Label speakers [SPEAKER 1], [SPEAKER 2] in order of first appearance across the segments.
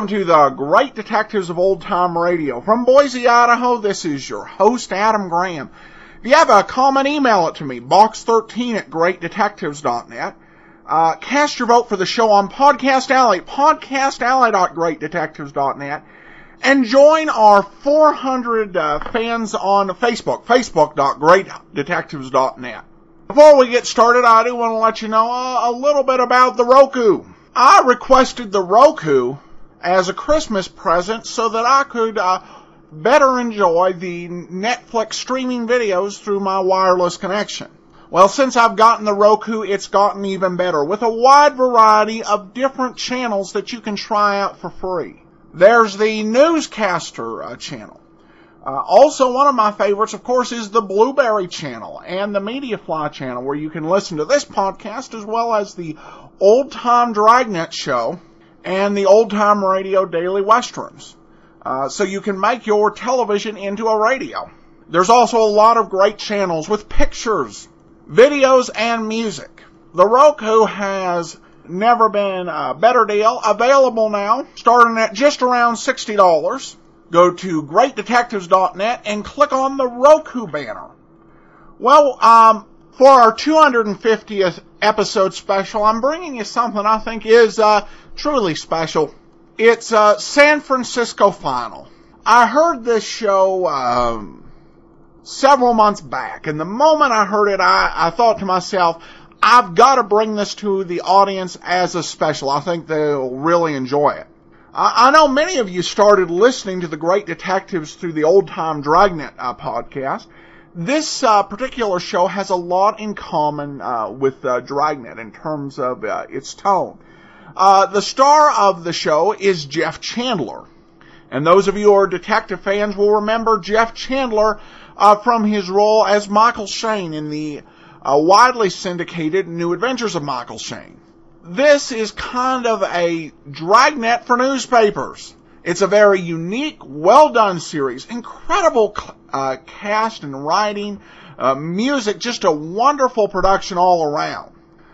[SPEAKER 1] welcome to the Great Detectives of Old Time Radio. From Boise, Idaho, this is your host, Adam Graham. If you have a comment, email it to me, box13 at greatdetectives.net. Uh, cast your vote for the show on Podcast Alley, podcastalley.greatdetectives.net. And join our 400 uh, fans on Facebook, facebook.greatdetectives.net. Before we get started, I do want to let you know a, a little bit about the Roku. I requested the Roku as a Christmas present so that I could uh, better enjoy the Netflix streaming videos through my wireless connection. Well, since I've gotten the Roku, it's gotten even better with a wide variety of different channels that you can try out for free. There's the Newscaster uh, channel. Uh, also, one of my favorites, of course, is the Blubrry channel and the Mediafly channel, where you can listen to this podcast as well as the Old Time Dragnet show and the Old Time Radio Daily Westerns. Uh, so you can make your television into a radio. There's also a lot of great channels with pictures, videos, and music. The Roku has never been a better deal. Available now, starting at just around $60. Go to greatdetectives.net and click on the Roku banner. Well, um, for our 250th episode special, I'm bringing you something I think is uh, truly special. It's uh, San Francisco Final. I heard this show um, several months back, and the moment I heard it, I, I thought to myself, I've got to bring this to the audience as a special. I think they'll really enjoy it. I, I know many of you started listening to the Great Detectives through the Old Time Dragnet uh, podcast. This uh, particular show has a lot in common uh, with uh, Dragnet in terms of uh, its tone. Uh, the star of the show is Jeff Chandler. And those of you who are detective fans will remember Jeff Chandler uh, from his role as Michael Shayne in the widely syndicated New Adventures of Michael Shayne. This is kind of a dragnet for newspapers. It's a very unique, well done series. Incredible uh, cast and writing, uh, music, just a wonderful production all around.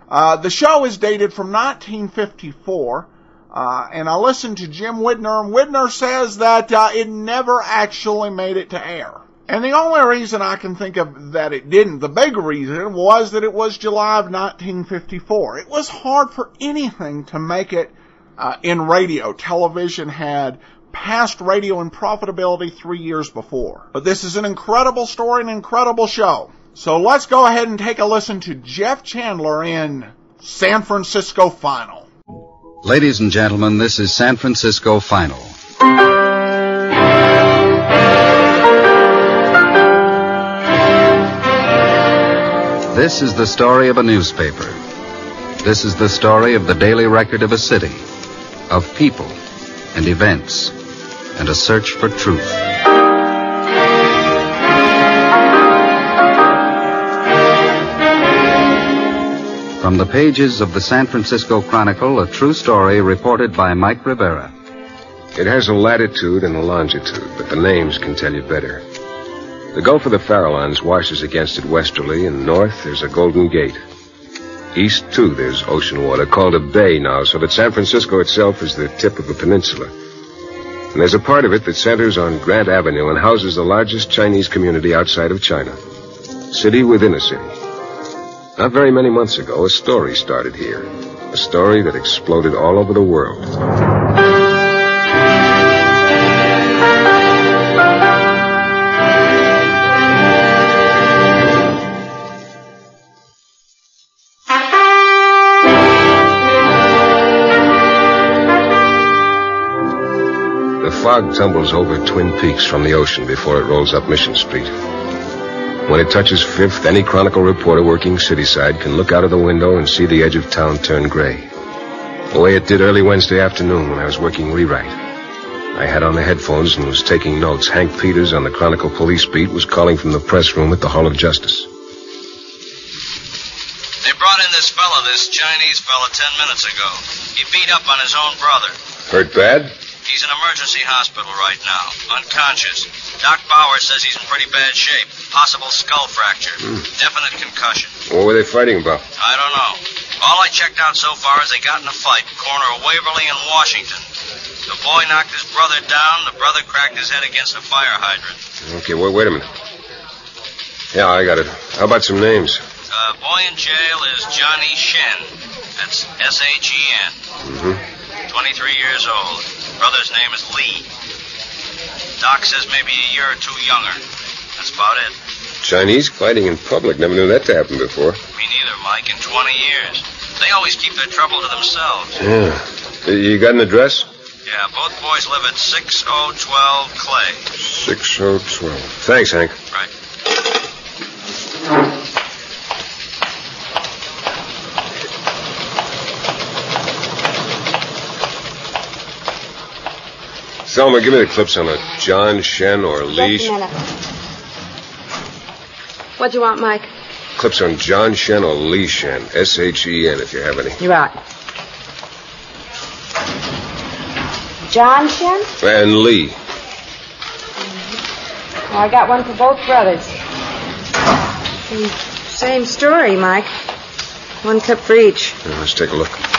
[SPEAKER 1] Uh, the show is dated from 1954, uh, and I listened to Jim Widner, and Widner says that uh, it never actually made it to air. And the only reason I can think of that it didn't, the big reason, was that it was July of 1954. It was hard for anything to make it uh, in radio. Television had passed radio in profitability three years before. But this is an incredible story, an incredible show. So let's go ahead and take a listen to Jeff Chandler in San Francisco Final.
[SPEAKER 2] Ladies and gentlemen, this is San Francisco Final. This is the story of a newspaper. This is the story of the daily record of a city, of people and events, and a search for truth. From the pages of the San Francisco Chronicle, a true story reported by Mike Rivera.
[SPEAKER 3] It has a latitude and a longitude, but the names can tell you better. The Gulf of the Farallones washes against it westerly, and north there's a Golden Gate. East, too, there's ocean water, called a bay now, so that San Francisco itself is the tip of a peninsula. And there's a part of it that centers on Grant Avenue and houses the largest Chinese community outside of China. City within a city. Not very many months ago, a story started here. A story that exploded all over the world. The fog tumbles over Twin Peaks from the ocean before it rolls up Mission Street. When it touches Fifth, any Chronicle reporter working cityside can look out of the window and see the edge of town turn gray. The way it did early Wednesday afternoon when I was working rewrite. I had on the headphones and was taking notes. Hank Peters on the Chronicle police beat was calling from the press room at the Hall of Justice.
[SPEAKER 4] They brought in this fella, this Chinese fella, ten minutes ago. He beat up on his own brother.
[SPEAKER 3] Hurt bad?
[SPEAKER 4] He's in emergency hospital right now, unconscious. Doc Bauer says he's in pretty bad shape. Possible skull fracture. Mm. Definite concussion.
[SPEAKER 3] What were they fighting about?
[SPEAKER 4] I don't know. All I checked out so far is they got in a fight, corner of Waverly and Washington. The boy knocked his brother down. The brother cracked his head against a fire hydrant.
[SPEAKER 3] Okay, wait, wait a minute. Yeah, I got it. How about some names?
[SPEAKER 4] Uh, boy in jail is Johnny Shen. That's S-H-E-N.
[SPEAKER 3] Mm-hmm.
[SPEAKER 4] 23 years old. Brother's name is Lee. Doc says maybe a year or two younger. That's about it.
[SPEAKER 3] Chinese fighting in public. Never knew that to happen before.
[SPEAKER 4] Me neither, Mike, in 20 years. They always keep their trouble to themselves.
[SPEAKER 3] Yeah. You got an address?
[SPEAKER 4] Yeah, both boys live at 6012 Clay.
[SPEAKER 3] 6012. Thanks, Hank.
[SPEAKER 4] Right.
[SPEAKER 3] Thelma, give me the clips on a John Shen or Lee.
[SPEAKER 5] Just a minute. What do you want, Mike?
[SPEAKER 3] Clips on John Shen or Lee Shen. S H E N, if you have any.
[SPEAKER 5] You're right. John Shen?
[SPEAKER 3] And Lee.
[SPEAKER 5] Well, I got one for both brothers. Same, same story, Mike. One clip for each.
[SPEAKER 3] Yeah, let's take a look.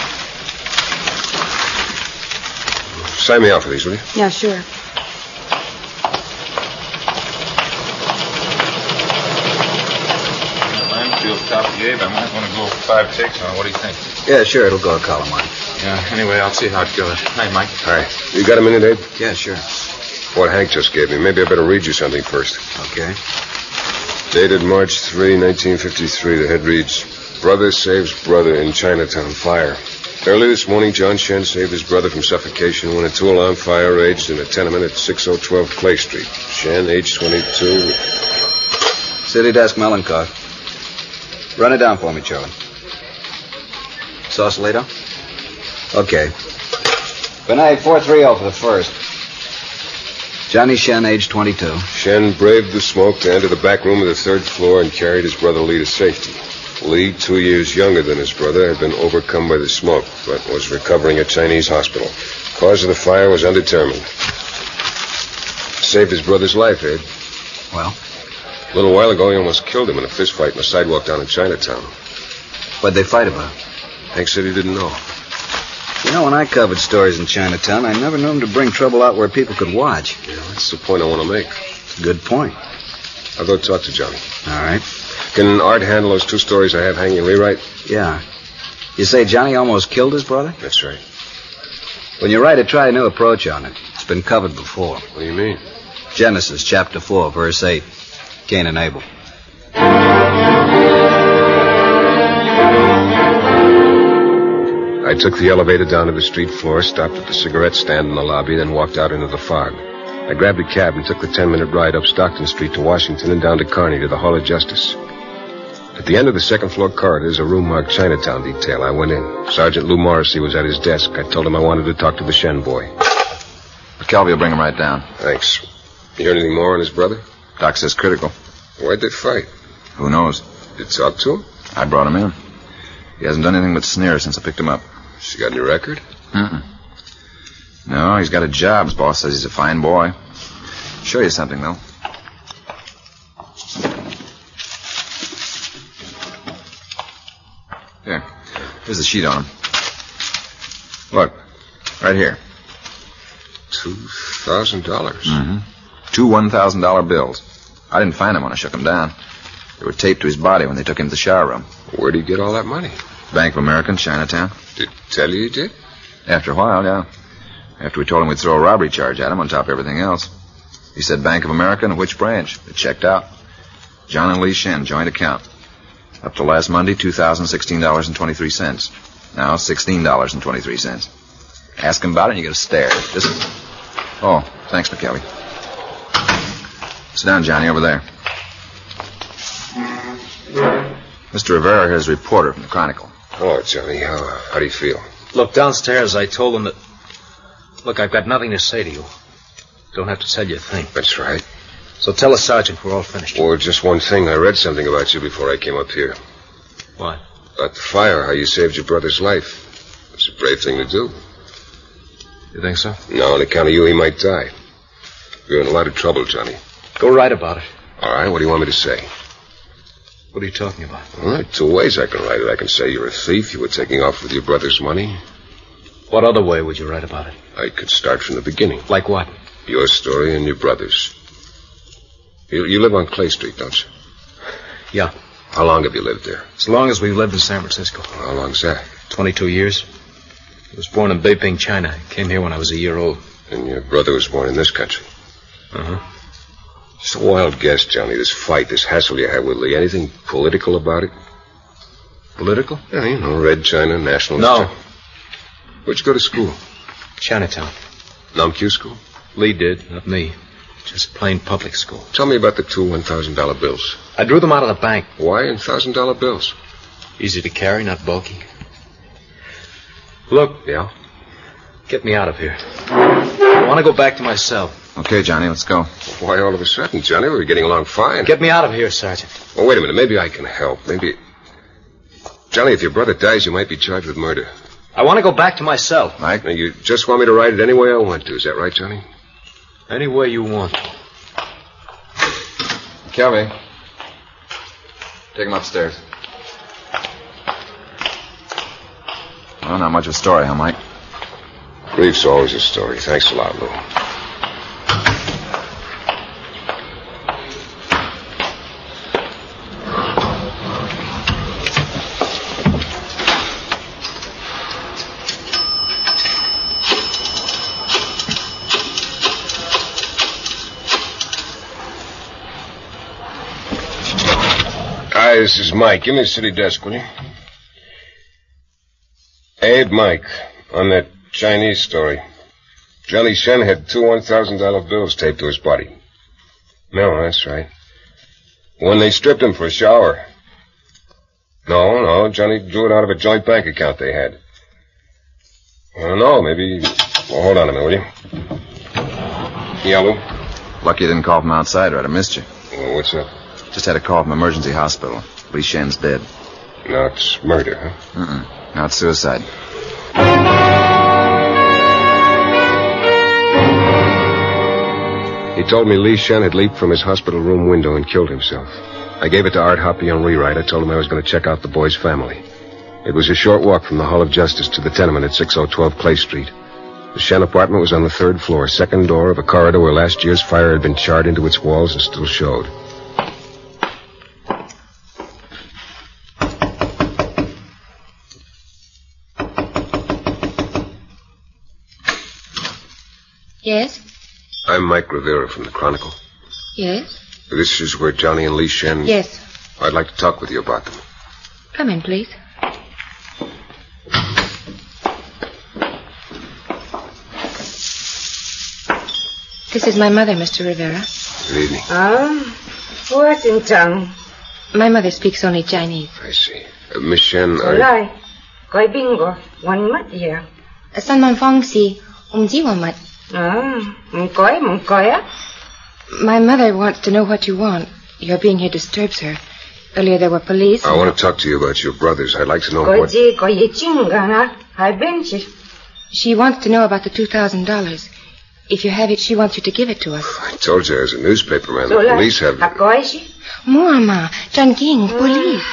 [SPEAKER 3] Sign me out for these, will you?
[SPEAKER 5] Yeah, sure.
[SPEAKER 6] Mansfield top of the I might want to go five takes on it. What do you think?
[SPEAKER 2] Yeah, sure, ittle go a column on.
[SPEAKER 6] Yeah, anyway, I'll see how it goes. Hi, Mike.
[SPEAKER 3] All right. You got a minute, Abe?
[SPEAKER 2] Yeah, sure.
[SPEAKER 3] What Hank just gave me. Maybe I better read you something first.
[SPEAKER 2] Okay.
[SPEAKER 3] Dated March 3, 1953. The head reads Brother saves brother in Chinatown fire. Early this morning, John Shen saved his brother from suffocation when a two alarm fire raged in a tenement at 6012 Clay Street. Shen, age 22.
[SPEAKER 2] City desk, Melenkoff. Run it down for me, Charlie. Sausalito? Okay. Benay, 430 for the first. Johnny Shen, age 22.
[SPEAKER 3] Shen braved the smoke to enter the back room of the third floor and carried his brother Lee to safety. Lee, two years younger than his brother, had been overcome by the smoke, but was recovering at Chinese hospital. Cause of the fire was undetermined. Saved his brother's life, Ed.
[SPEAKER 2] Well,
[SPEAKER 3] A little while ago, he almost killed him in a fistfight in a sidewalk down in Chinatown.
[SPEAKER 2] what'd they fight about?
[SPEAKER 3] Hank said he didn't know.
[SPEAKER 2] You know, when I covered stories in Chinatown, I never knew them to bring trouble out where people could watch.
[SPEAKER 3] Yeah, that's the point I want to make.
[SPEAKER 2] Good point.
[SPEAKER 3] I'll go talk to Johnny.
[SPEAKER 2] All right.
[SPEAKER 3] Can Art handle those two stories I have hanging rewrite?
[SPEAKER 2] Yeah. You say Johnny almost killed his brother?
[SPEAKER 3] That's right.
[SPEAKER 2] When you write it, try a new approach on it. It's been covered before.
[SPEAKER 3] What do you mean?
[SPEAKER 2] Genesis chapter 4, verse 8. Cain and Abel.
[SPEAKER 3] I took the elevator down to the street floor, stopped at the cigarette stand in the lobby, then walked out into the fog. I grabbed a cab and took the 10 minute ride up Stockton Street to Washington and down to Kearny to the Hall of Justice. At the end of the second floor corridor is a room marked Chinatown detail. I went in. Sergeant Lou Morrissey was at his desk. I told him I wanted to talk to the Shen boy.
[SPEAKER 6] McKelvey will bring him right down.
[SPEAKER 3] Thanks. You heard anything more on his brother?
[SPEAKER 6] Doc says critical.
[SPEAKER 3] Why'd they fight?
[SPEAKER 6] Who knows?
[SPEAKER 3] You talk to him?
[SPEAKER 6] I brought him in. He hasn't done anything but sneer since I picked him up.
[SPEAKER 3] She got any record?
[SPEAKER 6] Mm-mm. No, he's got a job. His boss says he's a fine boy. Show you something, though. Here's the sheet on him. Look. Right here.
[SPEAKER 3] Two thousand dollars.
[SPEAKER 6] Mm-hmm. Two $1,000 bills. I didn't find them when I shook him down. They were taped to his body when they took him to the shower room.
[SPEAKER 3] Where'd he get all that money?
[SPEAKER 6] Bank of America in Chinatown.
[SPEAKER 3] Did tell you he did?
[SPEAKER 6] After a while, yeah. After we told him we'd throw a robbery charge at him on top of everything else. He said Bank of America and which branch. It checked out. John and Lee Shen, joint account. Up to last Monday, $2,016.23. Now, $16.23. Ask him about it and you get a stare. Just... Oh, thanks, McKelvey. Sit down, Johnny, over there. Mr. Rivera here's a reporter from the Chronicle.
[SPEAKER 3] Hello, Johnny. How, how do you feel?
[SPEAKER 7] Look, downstairs I told them that. Look, I've got nothing to say to you. Don't have to tell you a thing.
[SPEAKER 3] That's right.
[SPEAKER 7] So tell the sergeant we're all finished.
[SPEAKER 3] Or just one thing. I read something about you before I came up here.
[SPEAKER 7] What?
[SPEAKER 3] About the fire, how you saved your brother's life. It's a brave thing to do.
[SPEAKER 7] You think so?
[SPEAKER 3] No, on account of you, he might die. You're in a lot of trouble, Johnny.
[SPEAKER 7] Go write about it.
[SPEAKER 3] All right, what do you want me to say?
[SPEAKER 7] What are you talking about?
[SPEAKER 3] All right, two ways I can write it. I can say you're a thief, you were taking off with your brother's money.
[SPEAKER 7] What other way would you write about it?
[SPEAKER 3] I could start from the beginning.
[SPEAKER 7] Like what?
[SPEAKER 3] Your story and your brother's. You, you live on Clay Street, don't you?
[SPEAKER 7] Yeah.
[SPEAKER 3] How long have you lived there?
[SPEAKER 7] As long as we've lived in San Francisco.
[SPEAKER 3] How long's that?
[SPEAKER 7] 22 years. I was born in Beiping, China. Came here when I was a year old.
[SPEAKER 3] And your brother was born in this country.
[SPEAKER 7] Uh-huh.
[SPEAKER 3] Just a wild guess, Johnny. This fight, this hassle you had with Lee. Anything political about it?
[SPEAKER 7] Political?
[SPEAKER 3] Yeah, you know, Red China, National.
[SPEAKER 7] No.
[SPEAKER 3] Where'd you go to school?
[SPEAKER 7] Chinatown.
[SPEAKER 3] Nam-Q school?
[SPEAKER 7] Lee did, not me. Just plain public school.
[SPEAKER 3] Tell me about the two $1,000 bills.
[SPEAKER 7] I drew them out of the bank.
[SPEAKER 3] Why in $1,000 bills?
[SPEAKER 7] Easy to carry, not bulky. Look,
[SPEAKER 3] Yeah?
[SPEAKER 7] get me out of here. I want to go back to my cell.
[SPEAKER 6] Okay, Johnny, let's go.
[SPEAKER 3] Why all of a sudden, Johnny? We were getting along fine.
[SPEAKER 7] Get me out of here, Sergeant.
[SPEAKER 3] Well, wait a minute. Maybe I can help. Maybe. Johnny, if your brother dies, you might be charged with murder.
[SPEAKER 7] I want to go back to my cell.
[SPEAKER 6] Mike?
[SPEAKER 3] Now, you just want me to write it any way I want to. Is that right, Johnny?
[SPEAKER 7] Any way you want.
[SPEAKER 6] Kelby. Take him upstairs. Well, not much of a story, huh, Mike?
[SPEAKER 3] Brief's always a story. Thanks a lot, Lou. Hi, this is Mike. Give me the city desk, will you? Abe, Mike, on that Chinese story. Johnny Shen had two $1,000 bills taped to his body. No, that's right. When they stripped him for a shower. No, no, Johnny drew it out of a joint bank account they had. I don't know, maybe. Well, hold on a minute, will you? Yellow.
[SPEAKER 6] Lucky you didn't call from outside, or I'd have missed you.
[SPEAKER 3] Well, what's up?
[SPEAKER 6] Just had a call from emergency hospital. Lee Shen's dead.
[SPEAKER 3] Not murder, huh?
[SPEAKER 6] Mm-mm. Now it's suicide.
[SPEAKER 3] He told me Lee Shen had leaped from his hospital room window and killed himself. I gave it to Art Hoppy on rewrite. I told him I was going to check out the boy's family. It was a short walk from the Hall of Justice to the tenement at 6012 Clay Street. The Shen apartment was on the third floor, second door of a corridor where last year's fire had been charred into its walls and still showed.
[SPEAKER 8] Yes?
[SPEAKER 3] I'm Mike Rivera from the Chronicle.
[SPEAKER 8] Yes?
[SPEAKER 3] This is where Johnny and Lee Shen.
[SPEAKER 8] Yes.
[SPEAKER 3] I'd like to talk with you about them.
[SPEAKER 8] Come in, please. This is my mother, Mr. Rivera.
[SPEAKER 3] Good evening.
[SPEAKER 5] Ah, Washington.
[SPEAKER 8] My mother speaks only Chinese.
[SPEAKER 3] I see. Uh, Miss Shen, are...
[SPEAKER 5] Lại, coi bingo, one mất here.
[SPEAKER 8] San Man Phong si, um ji wa mat.
[SPEAKER 5] Ah, một coi, một coi á.
[SPEAKER 8] My mother wants to know what you want. Your being here disturbs her. Earlier there were police.
[SPEAKER 3] I want to talk to you about your brothers. I'd like to know what...
[SPEAKER 5] gì, coi gì chinga na. Hai bên chị.
[SPEAKER 8] She wants to know about the $2,000. If you have it, she wants you to give it to us.
[SPEAKER 3] I told you as a newspaper man, the police have...
[SPEAKER 5] À coi chị.
[SPEAKER 8] Mama, Chan King, police.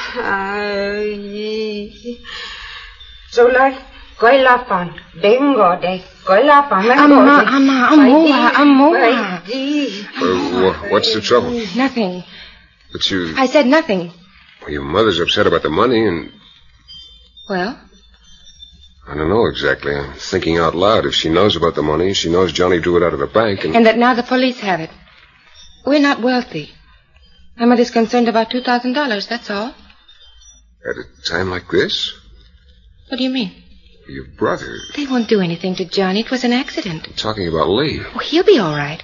[SPEAKER 5] Ai... Rồi lại, coi la phản. Bingo đây. Coi la phản.
[SPEAKER 8] Amma, amma,
[SPEAKER 5] Phải
[SPEAKER 8] ammoa,
[SPEAKER 5] đi,
[SPEAKER 8] ammoa.
[SPEAKER 5] phải đi.
[SPEAKER 3] Uh, wha- what's the trouble?
[SPEAKER 8] Nothing.
[SPEAKER 3] But you...
[SPEAKER 8] I said nothing.
[SPEAKER 3] Well, Your mother's upset about the money, and
[SPEAKER 8] Well,
[SPEAKER 3] I don't know exactly. I'm thinking out loud. If she knows about the money, she knows Johnny drew it out of the bank, and...
[SPEAKER 8] and that now the police have it. We're not wealthy. My mother's concerned about $2,000, that's all.
[SPEAKER 3] At a time like this?
[SPEAKER 8] What do you mean?
[SPEAKER 3] Your brother...
[SPEAKER 8] They won't do anything to Johnny. It was an accident.
[SPEAKER 3] Talking about Lee.
[SPEAKER 8] Oh, he'll be all right.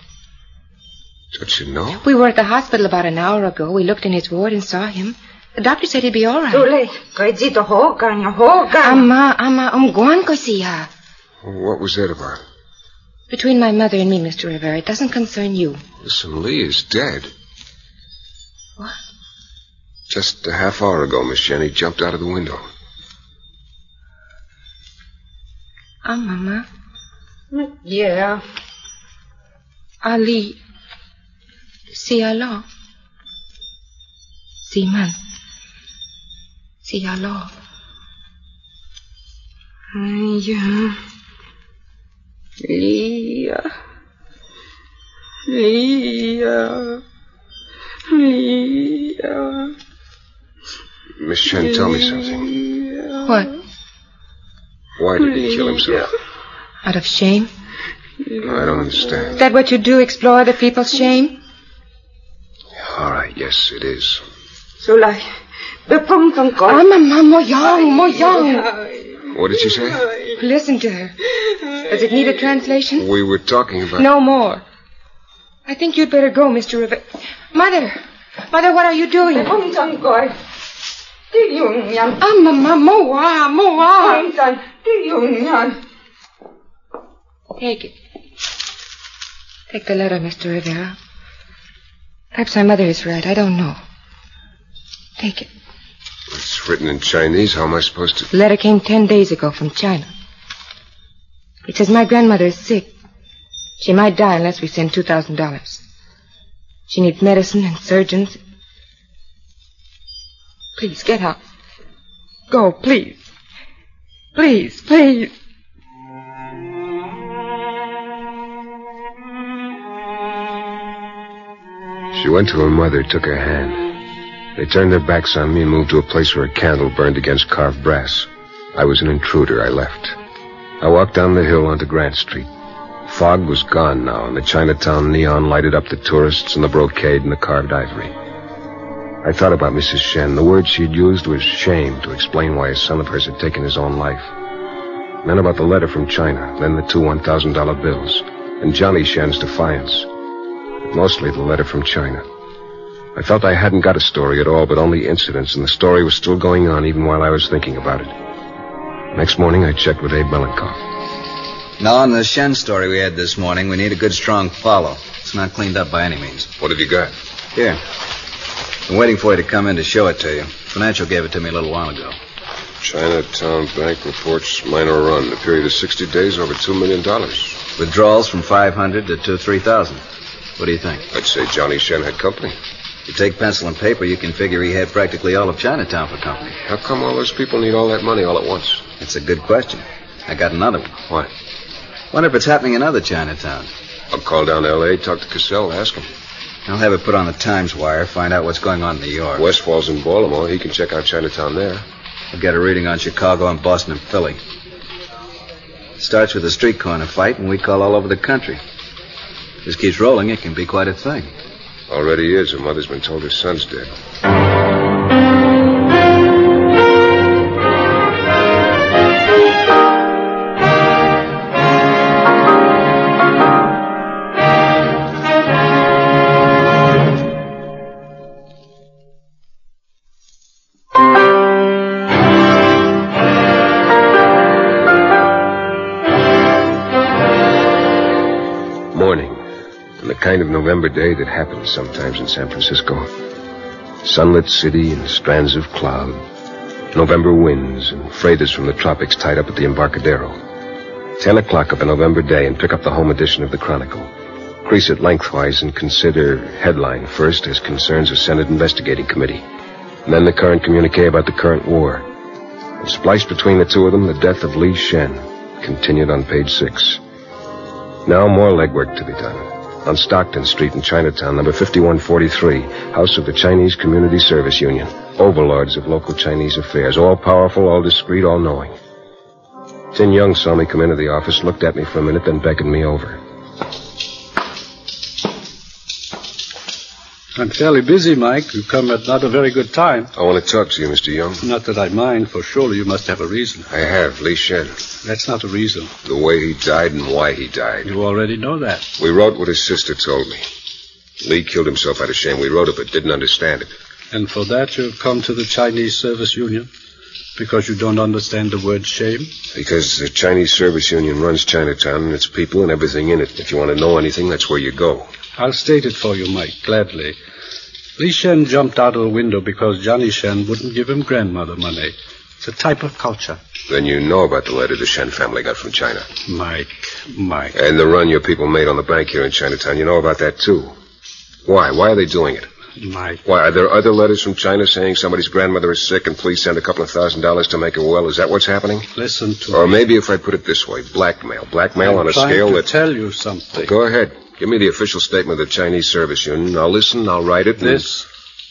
[SPEAKER 3] Don't you know?
[SPEAKER 8] We were at the hospital about an hour ago. We looked in his ward and saw him. The doctor said he'd be all right.
[SPEAKER 5] Rồi
[SPEAKER 8] right.
[SPEAKER 5] lại, coi gì to hố gan, hố.
[SPEAKER 8] Amma, amma, um guan.
[SPEAKER 3] What was that about?
[SPEAKER 8] Between my mother and me, Mr. Rivera, it doesn't concern you.
[SPEAKER 3] Listen, Lee is dead.
[SPEAKER 8] What?
[SPEAKER 3] Just a half hour ago, Miss Jenny jumped out of the window.
[SPEAKER 8] Ah, Mama.
[SPEAKER 5] Yeah.
[SPEAKER 8] Ali. Si Allah. Si man. Si Allah.
[SPEAKER 5] Ai da.
[SPEAKER 8] Leah. Leah. Leah.
[SPEAKER 3] Miss Chen, tell me something.
[SPEAKER 8] What?
[SPEAKER 3] Why did he kill himself?
[SPEAKER 8] Out of shame?
[SPEAKER 3] No, I don't understand.
[SPEAKER 8] Is that what you do, explore other people's shame?
[SPEAKER 3] All right, yes, it is.
[SPEAKER 5] So like the pum không có.
[SPEAKER 8] Oh, Mama, more young, more young.
[SPEAKER 3] What did she say?
[SPEAKER 8] Listen to her. Does it need a translation?
[SPEAKER 3] We were talking about.
[SPEAKER 8] No more. I think you'd better go, Mr. Rivet. Mother! Mother, what are you doing?
[SPEAKER 5] Pum không có. Đi dùng nhầm.
[SPEAKER 8] Ah, Mama, Moa, Moa.
[SPEAKER 5] Pum không đi dùng nhầm.
[SPEAKER 8] Take it. Take the letter, Mr. Rivera. Perhaps my mother is right. I don't know. Take it.
[SPEAKER 3] It's written in Chinese. How am I supposed to.
[SPEAKER 8] The letter came ten days ago from China. It says my grandmother is sick. She might die unless we send two thousand dollars. She needs medicine and surgeons. Please get up. Go, please. Please, please.
[SPEAKER 3] She went to her mother, took her hand. They turned their backs on me and moved to a place where a candle burned against carved brass. I was an intruder. I left. I walked down the hill onto Grant Street. Fog was gone now, and the Chinatown neon lighted up the tourists and the brocade and the carved ivory. I thought about Mrs. Shen. The word she'd used was shame to explain why a son of hers had taken his own life. Then about the letter from China, then the two $1,000 bills, and Johnny Shen's defiance. But mostly the letter from China. I felt I hadn't got a story at all, but only incidents, and the story was still going on even while I was thinking about it. Next morning, I checked with Abe Melenkoff.
[SPEAKER 4] Now, on the Shen story we had this morning, we need a good strong follow. It's not cleaned up by any means.
[SPEAKER 3] What have you got?
[SPEAKER 4] Here. Been waiting for you to come in to show it to you. Financial gave it to me a little while ago.
[SPEAKER 3] Chinatown Bank reports minor run. A period of 60 days, over $2 million.
[SPEAKER 4] Withdrawals from 500 to two, 3,000. What do you think?
[SPEAKER 3] I'd say Johnny Shen had company.
[SPEAKER 4] If you take pencil and paper, you can figure he had practically all of Chinatown for company.
[SPEAKER 3] How come all those people need all that money all at once?
[SPEAKER 4] It's a good question. I got another one.
[SPEAKER 3] What?
[SPEAKER 4] Wonder if it's happening in other Chinatown.
[SPEAKER 3] I'll call down to L.A., talk to Cassell, ask him.
[SPEAKER 4] I'll have it put on the Times Wire, find out what's going on in New York.
[SPEAKER 3] West Falls in Baltimore. He can check out Chinatown there.
[SPEAKER 4] I'll get a reading on Chicago and Boston and Philly. It starts with a street corner fight, and we call all over the country. This keeps rolling, it can be quite a thing.
[SPEAKER 3] Already is. Her mother's been told her son's dead. November day that happens sometimes in San Francisco. Sunlit city and strands of cloud. November winds and freighters from the tropics tied up at the Embarcadero. Ten o'clock of a November day and pick up the home edition of the Chronicle. Crease it lengthwise and consider headline first as concerns a Senate investigating committee. And then the current communique about the current war. And spliced between the two of them, the death of Li Shen. Continued on page six. Now more legwork to be done. On Stockton Street in Chinatown, number 5143, house of the Chinese Community Service Union. Overlords of local Chinese affairs. All powerful, all discreet, all knowing. Tin Young saw me come into the office, looked at me for a minute, then beckoned me over.
[SPEAKER 9] I'm fairly busy, Mike. You come at not a very good time.
[SPEAKER 3] I want to talk to you, Mr. Young.
[SPEAKER 9] Not that I mind, for surely you must have a reason.
[SPEAKER 3] I have, Lee Shen.
[SPEAKER 9] That's not a reason.
[SPEAKER 3] The way he died and why he died.
[SPEAKER 9] You already know that.
[SPEAKER 3] We wrote what his sister told me. Lee killed himself out of shame. We wrote it, but didn't understand it.
[SPEAKER 9] And for that you've come to the Chinese Service Union? Because you don't understand the word shame?
[SPEAKER 3] Because the Chinese Service Union runs Chinatown and its people and everything in it. If you want to know anything, that's where you go.
[SPEAKER 9] I'll state it for you, Mike, gladly. Li Shen jumped out of the window because Johnny Shen wouldn't give him grandmother money. It's a type of culture.
[SPEAKER 3] Then you know about the letter the Shen family got from China.
[SPEAKER 9] Mike, Mike.
[SPEAKER 3] And the run your people made on the bank here in Chinatown. You know about that, too. Why? Why are they doing it?
[SPEAKER 9] Mike.
[SPEAKER 3] Why, are there other letters from China saying somebody's grandmother is sick and please send a couple of thousand dollars to make her well? Is that what's happening?
[SPEAKER 9] Listen to
[SPEAKER 3] Or
[SPEAKER 9] me.
[SPEAKER 3] maybe if I put it this way, blackmail. Blackmail
[SPEAKER 9] I'm
[SPEAKER 3] on a scale
[SPEAKER 9] to
[SPEAKER 3] that...
[SPEAKER 9] tell you something.
[SPEAKER 3] Go ahead. Give me the official statement of the Chinese Service Union. I'll listen, I'll write it. and-
[SPEAKER 9] This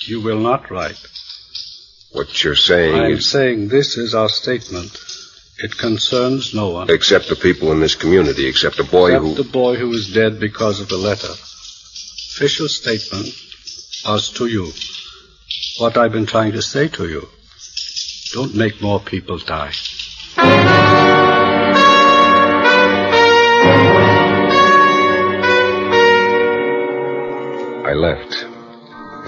[SPEAKER 9] you will not write.
[SPEAKER 3] What you're saying
[SPEAKER 9] I'm
[SPEAKER 3] is...
[SPEAKER 9] saying this is our statement. It concerns no one.
[SPEAKER 3] Except the people in this community, except the boy
[SPEAKER 9] except
[SPEAKER 3] who...
[SPEAKER 9] the boy who is dead because of the letter. Official statement as to you. What I've been trying to say to you. Don't make more people die.
[SPEAKER 3] I left.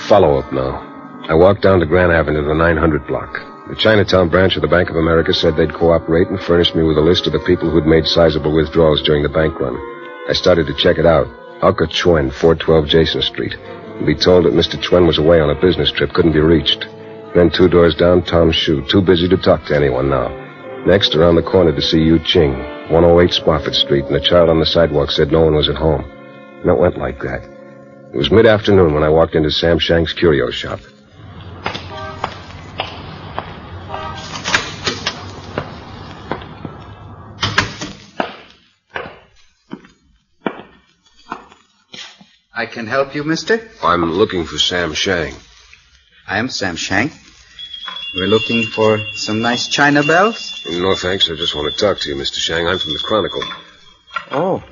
[SPEAKER 3] Follow up now. I walked down to Grant Avenue the 900 block. The Chinatown branch of the Bank of America said they'd cooperate and furnished me with a list of the people who'd made sizable withdrawals during the bank run. I started to check it out. Alka Chuen, 412 Jason Street. And be told that Mr. Chuen was away on a business trip, couldn't be reached. Then two doors down, Tom Shu, too busy to talk to anyone now. Next, around the corner to see Yu Ching, 108 Spofford Street, and the child on the sidewalk said no one was at home. And it went like that. It was mid-afternoon when I walked into Sam Shang's curio shop.
[SPEAKER 2] Can help you, mister?
[SPEAKER 3] I'm looking for Sam Shang.
[SPEAKER 2] I am Sam Shang. We're looking for some nice china bells.
[SPEAKER 3] No, thanks. I just want to talk to you, Mr. Shang. I'm from the Chronicle.
[SPEAKER 2] Oh.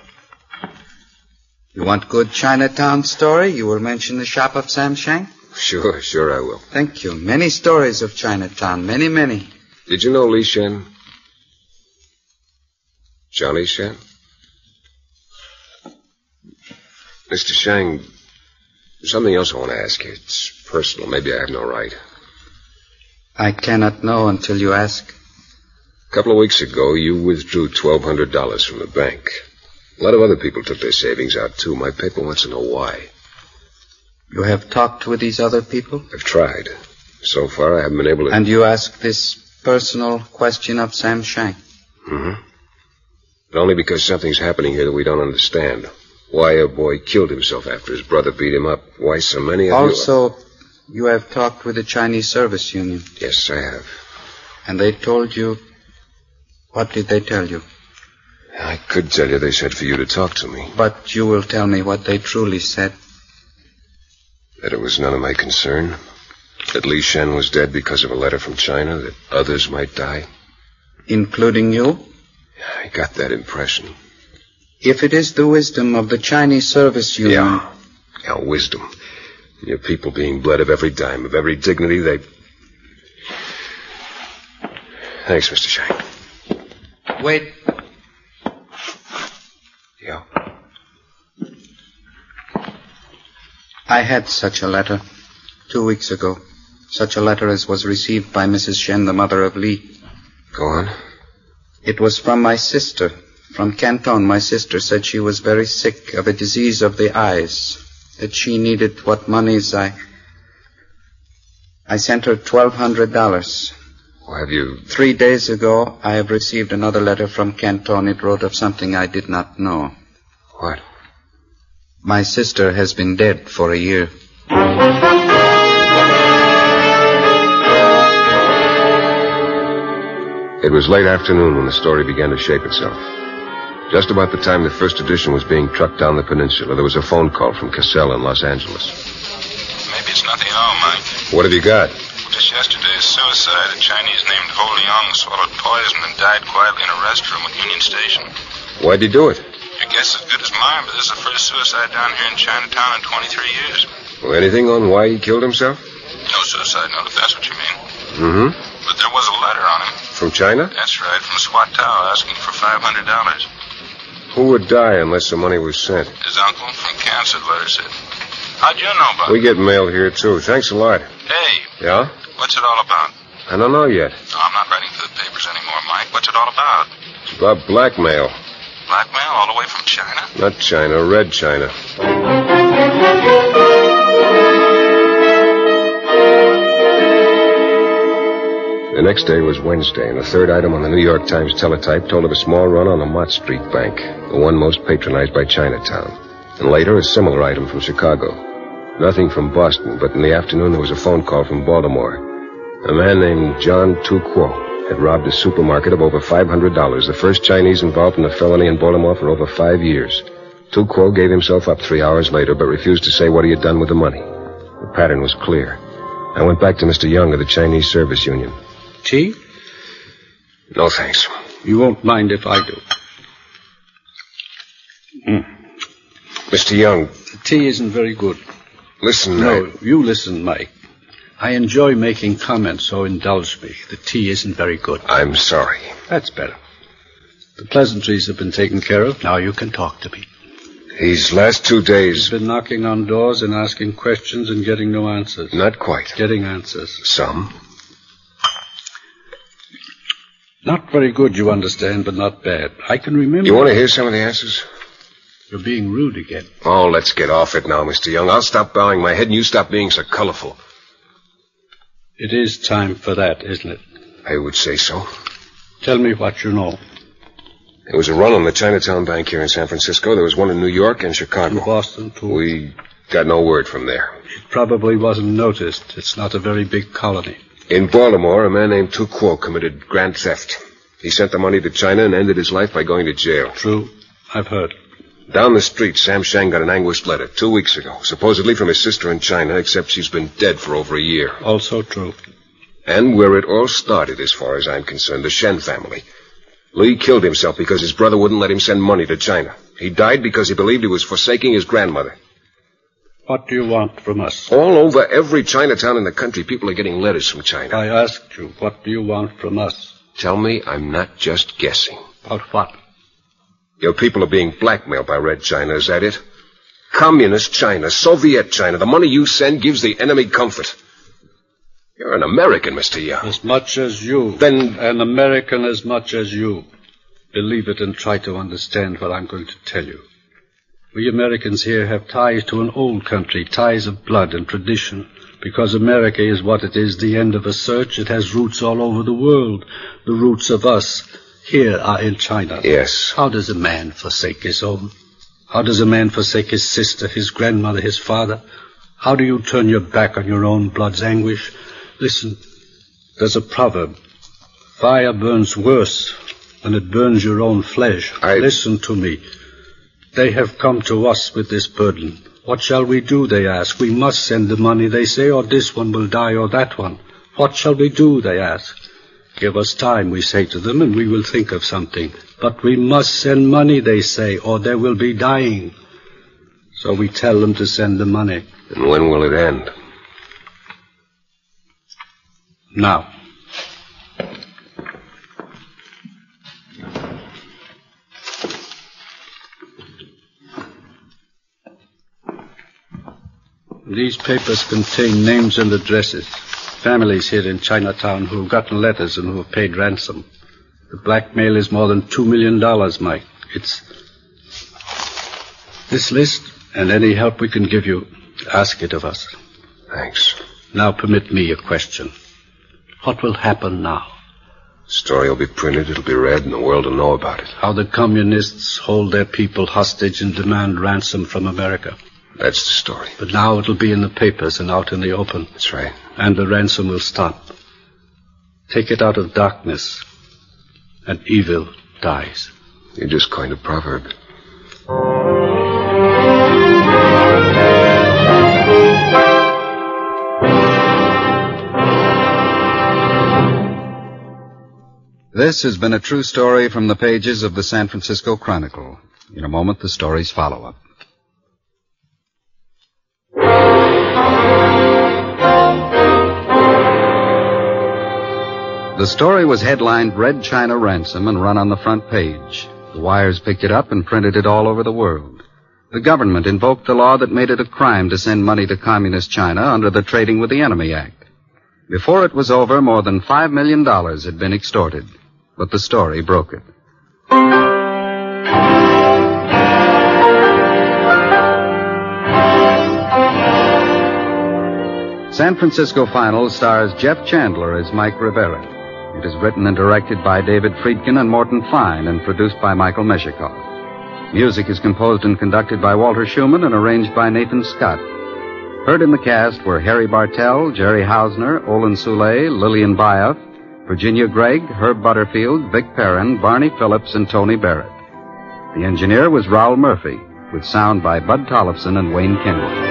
[SPEAKER 2] You want good Chinatown story? You will mention the shop of Sam Shang?
[SPEAKER 3] Sure, sure I will.
[SPEAKER 2] Thank you. Many stories of Chinatown. Many, many.
[SPEAKER 3] Did you know Li Shen? Johnny Shen? Mr. Shang, something else I want to ask you. It's personal. Maybe I have no right.
[SPEAKER 2] I cannot know until you ask.
[SPEAKER 3] A couple of weeks ago, you withdrew $1,200 from the bank. A lot of other people took their savings out, too. My paper wants to know why.
[SPEAKER 2] You have talked with these other people?
[SPEAKER 3] I've tried. So far, I haven't been able to.
[SPEAKER 2] And you ask this personal question of Sam Shang?
[SPEAKER 3] Mm-hmm. But only because something's happening here that we don't understand. Why a boy killed himself after his brother beat him up. Why so many of you...
[SPEAKER 2] Also, you have talked with the Chinese Service Union.
[SPEAKER 3] Yes, I have.
[SPEAKER 2] And they told you. What did they tell you?
[SPEAKER 3] I could tell you they said for you to talk to me.
[SPEAKER 2] But you will tell me what they truly said.
[SPEAKER 3] That it was none of my concern. That Li Shen was dead because of a letter from China. That others might die.
[SPEAKER 2] Including you?
[SPEAKER 3] I got that impression.
[SPEAKER 2] If it is the wisdom of the Chinese Service Union.
[SPEAKER 3] Yeah. Yeah, wisdom. Your people being bled of every dime, of every dignity, they. Thanks, Mr. Shang.
[SPEAKER 2] Wait.
[SPEAKER 3] Yeah.
[SPEAKER 2] I had such a letter two weeks ago. Such a letter as was received by Mrs. Shen, the mother of Lee.
[SPEAKER 3] Go on.
[SPEAKER 2] It was from my sister. From Canton, my sister said she was very sick of a disease of the eyes. That she needed what monies I. I sent her twelve hundred dollars.
[SPEAKER 3] have you.
[SPEAKER 2] Three days ago, I have received another letter from Canton. It wrote of something I did not know.
[SPEAKER 3] What?
[SPEAKER 2] My sister has been dead for a year.
[SPEAKER 3] It was late afternoon when the story began to shape itself. Just about the time the first edition was being trucked down the peninsula, there was a phone call from Cassell in Los Angeles.
[SPEAKER 10] Maybe it's nothing at all, Mike.
[SPEAKER 3] What have you got?
[SPEAKER 10] Just yesterday, a suicide. A Chinese named Ho Liang swallowed poison and died quietly in a restroom at Union Station.
[SPEAKER 3] Why'd he do it?
[SPEAKER 10] Your guess is as good as mine, but this is the first suicide down here in Chinatown in 23 years.
[SPEAKER 3] Well, anything on why he killed himself?
[SPEAKER 10] No suicide note, if that's what you mean.
[SPEAKER 3] Mm-hmm.
[SPEAKER 10] But there was a letter on him.
[SPEAKER 3] From China?
[SPEAKER 10] That's right, from Swatow asking for $500.
[SPEAKER 3] Who would die unless the money was sent?
[SPEAKER 10] His uncle from cancer, the letter said. How'd you know about it?
[SPEAKER 3] We get mail here, too. Thanks a lot.
[SPEAKER 10] Hey,
[SPEAKER 3] Yeah?
[SPEAKER 10] what's it all about?
[SPEAKER 3] I don't know yet.
[SPEAKER 10] No, I'm not writing for the papers anymore, Mike. What's it all about?
[SPEAKER 3] It's about blackmail.
[SPEAKER 10] Blackmail all the way from China?
[SPEAKER 3] Not China, Red China. The next day was Wednesday, and the third item on the New York Times teletype told of a small run on the Mott Street Bank, the one most patronized by Chinatown. And later, a similar item from Chicago. Nothing from Boston, but in the afternoon there was a phone call from Baltimore. A man named John Tu Kuo had robbed a supermarket of over $500, the first Chinese involved in a felony in Baltimore for over five years. Tu Kuo gave himself up three hours later, but refused to say what he had done with the money. The pattern was clear. I went back to Mr. Young of the Chinese Service Union.
[SPEAKER 9] Tea?
[SPEAKER 3] No, thanks.
[SPEAKER 9] You won't mind if I do. Mm.
[SPEAKER 3] Mr. Young,
[SPEAKER 9] The tea isn't very good.
[SPEAKER 3] listen.
[SPEAKER 9] No,
[SPEAKER 3] I-
[SPEAKER 9] you listen, Mike. I enjoy making comments, so indulge me. The tea isn't very good.
[SPEAKER 3] I'm sorry.
[SPEAKER 9] That's better. The pleasantries have been taken care of. Now you can talk to me.
[SPEAKER 3] These last two days,
[SPEAKER 9] been knocking on doors and asking questions and getting no answers.
[SPEAKER 3] not quite.
[SPEAKER 9] Getting answers.
[SPEAKER 3] Some.
[SPEAKER 9] Not very good, you understand, but not bad. I can remember.
[SPEAKER 3] You want to hear some of the answers?
[SPEAKER 9] You're being rude again.
[SPEAKER 3] Oh, let's get off it now, Mr. Young. I'll stop bowing my head and you stop being so colorful.
[SPEAKER 9] It is time for that, isn't it?
[SPEAKER 3] I would say so.
[SPEAKER 9] Tell me what you know.
[SPEAKER 3] There was a run on the Chinatown Bank here in San Francisco. There was one in New York and
[SPEAKER 9] In
[SPEAKER 3] Chicago.
[SPEAKER 9] Boston, too.
[SPEAKER 3] We got no word from there.
[SPEAKER 9] It probably wasn't noticed. It's not a very big colony.
[SPEAKER 3] In Baltimore, a man named Tu Kuo committed grand theft. He sent the money to China and ended his life by going to jail.
[SPEAKER 9] True. I've heard.
[SPEAKER 3] Down the street, Sam Shang got an anguished letter two weeks ago, supposedly from his sister in China, except she's been dead for over a year.
[SPEAKER 9] Also true.
[SPEAKER 3] And where it all started, as far as I'm concerned, the Shen family. Lee killed himself because his brother wouldn't let him send money to China. He died because he believed he was forsaking his grandmother.
[SPEAKER 9] What do you want from us?
[SPEAKER 3] All over every Chinatown in the country, people are getting letters from China.
[SPEAKER 9] I asked you, what do you want from us?
[SPEAKER 3] Tell me I'm not just guessing.
[SPEAKER 9] About what?
[SPEAKER 3] Your people are being blackmailed by Red China, is that it? Communist China, Soviet China. The money you send gives the enemy comfort. You're an American, Mr. Young.
[SPEAKER 9] As much as you.
[SPEAKER 3] Then-
[SPEAKER 9] An American as much as you. Believe it and try to understand what I'm going to tell you. We Americans here have ties to an old country, ties of blood and tradition. Because America is what it is, the end of a search, it has roots all over the world. The roots of us here are in China.
[SPEAKER 3] Yes.
[SPEAKER 9] How does a man forsake his home? How does a man forsake his sister, his grandmother, his father? How do you turn your back on your own blood's anguish? Listen, there's a proverb. Fire burns worse than it burns your own flesh.
[SPEAKER 3] I-
[SPEAKER 9] Listen to me. They have come to us with this burden. What shall we do, they ask. We must send the money, they say, or this one will die, or that one. What shall we do, they ask. Give us time, we say to them, and we will think of something. But we must send money, they say, or there will be dying. So we tell them to send the money.
[SPEAKER 3] And when will it end?
[SPEAKER 9] Now. These papers contain names and addresses. Families here in Chinatown who have gotten letters and who have paid ransom. The blackmail is more than two million dollars, Mike. It's this list and any help we can give you. Ask it of us.
[SPEAKER 3] Thanks.
[SPEAKER 9] Now permit me a question. What will happen now?
[SPEAKER 3] The story will be printed, it'll be read, and the world will know about it.
[SPEAKER 9] How the communists hold their people hostage and demand ransom from America.
[SPEAKER 3] That's the story.
[SPEAKER 9] But now it'll be in the papers and out in the open.
[SPEAKER 3] That's right.
[SPEAKER 9] And the ransom will stop. Take it out of darkness, and evil dies.
[SPEAKER 3] You just coined a proverb.
[SPEAKER 2] This has been a true story from the pages of the San Francisco Chronicle. In a moment, the story's follow up. Story was headlined Red China Ransom and run on the front page. The wires picked it up and printed it all over the world. The government invoked the law that made it a crime to send money to Communist China under the Trading with the Enemy Act. Before it was over, more than $5 million had been extorted. But the story broke it. San Francisco Final stars Jeff Chandler as Mike Rivera. It is written and directed by David Friedkin and Morton Fine and produced by Michael Meshekoff. Music is composed and conducted by Walter Schumann and arranged by Nathan Scott. Heard in the cast were Harry Bartell, Jerry Hausner, Olin Soule, Lillian Buyeff, Virginia Gregg, Herb Butterfield, Vic Perrin, Barney Phillips, and Tony Barrett. The engineer was Raoul Murphy, with sound by Bud Tollefson and Wayne Kenwood.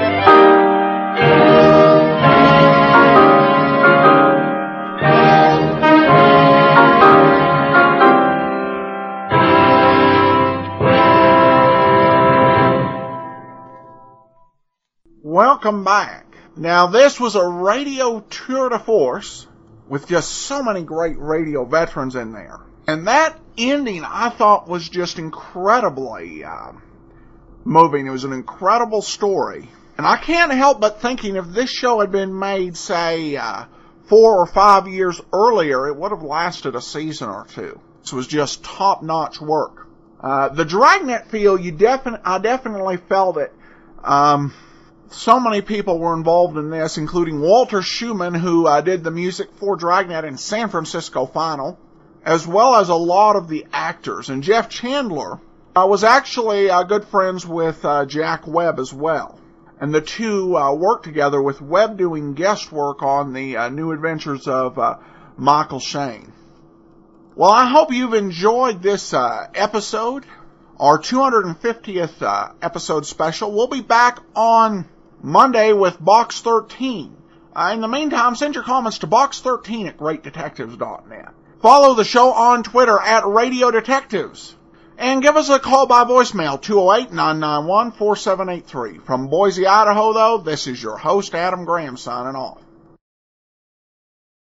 [SPEAKER 1] Welcome back. Now, this was a radio tour de force with just so many great radio veterans in there. And that ending I thought was just incredibly uh, moving. It was an incredible story. And I can't help but thinking if this show had been made, say, uh, four or five years earlier, it would have lasted a season or two. This was just top notch work. Uh, the Dragnet feel, you defin- I definitely felt it. Um, so many people were involved in this, including Walter Schumann, who uh, did the music for Dragnet in San Francisco Final, as well as a lot of the actors. And Jeff Chandler uh, was actually uh, good friends with uh, Jack Webb as well. And the two uh, worked together with Webb doing guest work on the uh, new adventures of Michael Shayne. Well, I hope you've enjoyed this episode, our 250th episode special. We'll be back on Monday with Box 13. Uh, in the meantime, send your comments to box13 at greatdetectives.net. Follow the show on Twitter at Radio Detectives. And give us a call by voicemail, 208-991-4783. From Boise, Idaho, though, this is your host, Adam Graham, signing off.